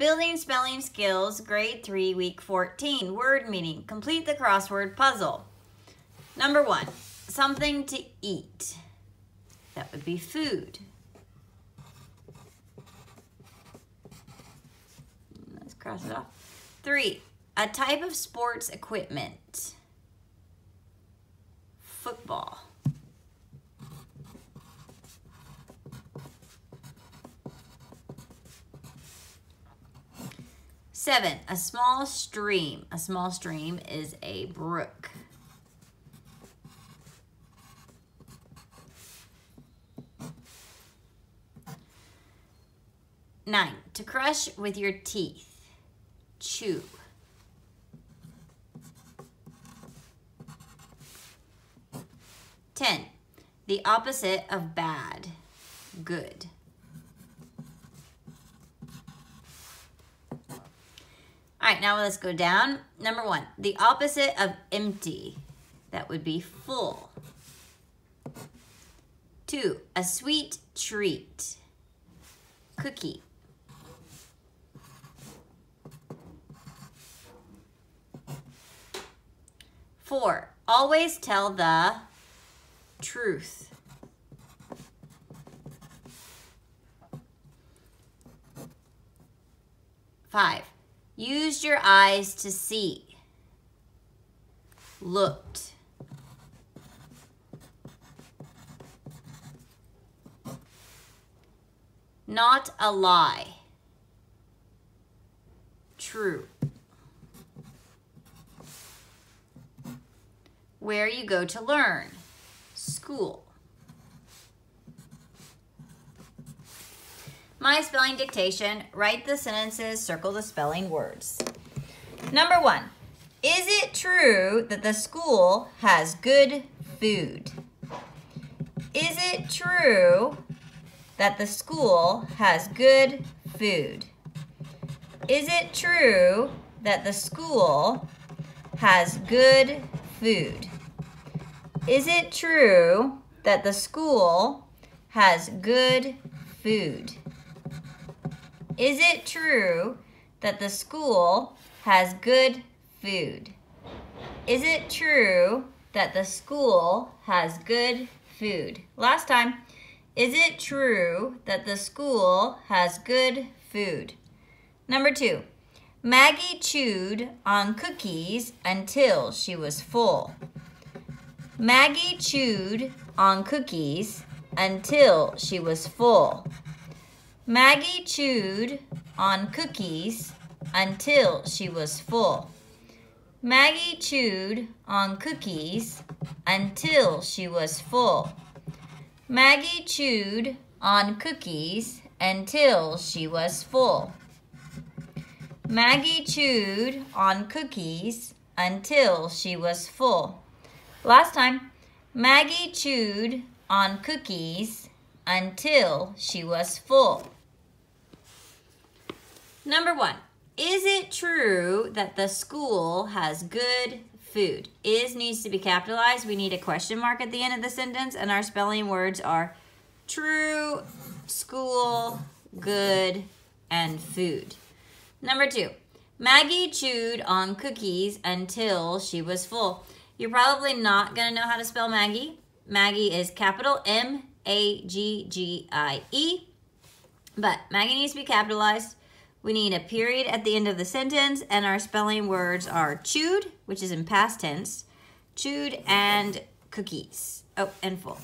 Building Spelling Skills, Grade 3, Week 14, Word Meaning. Complete the crossword puzzle. Number one, something to eat. That would be food. Let's cross it off. Three, a type of sports equipment. Football. Seven, a small stream. A small stream is a brook. Nine, to crush with your teeth. Chew. Ten, the opposite of bad. Good. Right, now let's go down. Number one, the opposite of empty. That would be full. Two, a sweet treat. Cookie. Four, always tell the truth. Five, used your eyes to see. Looked. Not a lie. True. Where you go to learn. School. My spelling dictation, write the sentences, circle the spelling words. Number one, is it true that the school has good food? Is it true that the school has good food? Is it true that the school has good food? Is it true that the school has good food? Is it true that the school has good food? Is it true that the school has good food? Last time. Is it true that the school has good food? Number two. Maggie chewed on cookies until she was full. Maggie chewed on cookies until she was full. Maggie chewed on cookies until she was full. Maggie chewed on cookies until she was full. Maggie chewed on cookies until she was full. Maggie chewed on cookies until she was full. Last time, Maggie chewed on cookies until she was full. Number one, is it true that the school has good food? Is needs to be capitalized. We need a question mark at the end of the sentence, and our spelling words are true, school, good, and food. Number two, Maggie chewed on cookies until she was full. You're probably not going to know how to spell Maggie. Maggie is capital M A G G I E. But Maggie needs to be capitalized. We need a period at the end of the sentence, and our spelling words are chewed, which is in past tense, chewed, and cookies. Oh, and full.